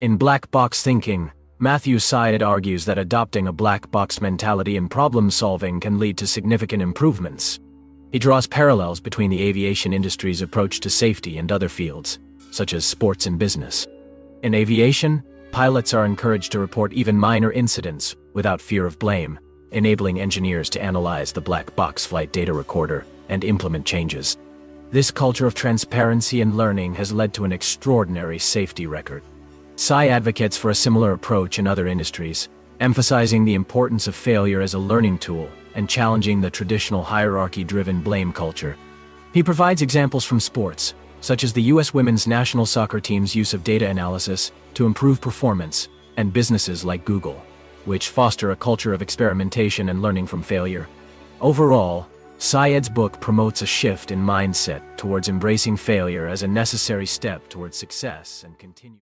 In Black Box Thinking, Matthew Syed argues that adopting a black box mentality in problem solving can lead to significant improvements. He draws parallels between the aviation industry's approach to safety and other fields, such as sports and business. In aviation, pilots are encouraged to report even minor incidents without fear of blame, enabling engineers to analyze the black box flight data recorder and implement changes. This culture of transparency and learning has led to an extraordinary safety record. Syed advocates for a similar approach in other industries, emphasizing the importance of failure as a learning tool and challenging the traditional hierarchy-driven blame culture. He provides examples from sports, such as the U.S. women's national soccer team's use of data analysis to improve performance, and businesses like Google, which foster a culture of experimentation and learning from failure. Overall, Syed's book promotes a shift in mindset towards embracing failure as a necessary step towards success and continue.